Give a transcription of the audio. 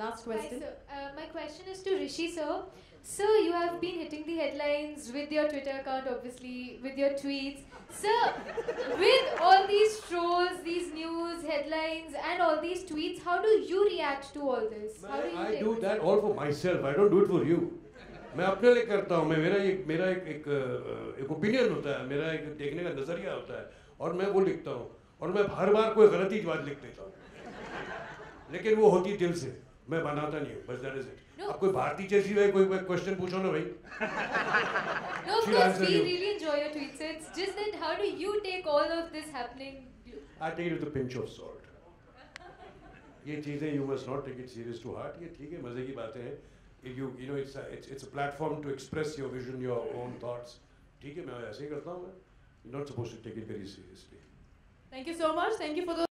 Last Hi, question. sir. Uh, my question is to Rishi, sir. Sir, you have been hitting the headlines with your Twitter account, obviously, with your tweets. Sir, with all these trolls, these news headlines, and all these tweets, how do you react to all this? How do you I take do this? that all for myself. I don't do it for you. मैं अपने लिए करता हूँ मैं मेरा एक मेरा एक एक, अ, एक ओपिनियन होता है मेरा एक देखने का नजरिया होता है और मैं वो लिखता हूँ और मैं हर बार कोई गलती बात लिख देता हूँ लेकिन वो होती दिल से मैं बनाता नहीं हूँ बस दैट इज़ इट अब कोई भारतीय जैसी है कोई क्वेश्चन पूछो ना भाई no of course we you. really enjoy your tweets so it's just that how do you take all of this happening I take it with a pinch of salt ये चीज़ें you must not take it serious to heart ये ठीक है मज़े की बातें हैं If you you you it's no it's it's a platform to express your vision your own thoughts ठीक है मैं ऐसे ही करता हूँ supposed to take it very seriously thank you so much thank you for the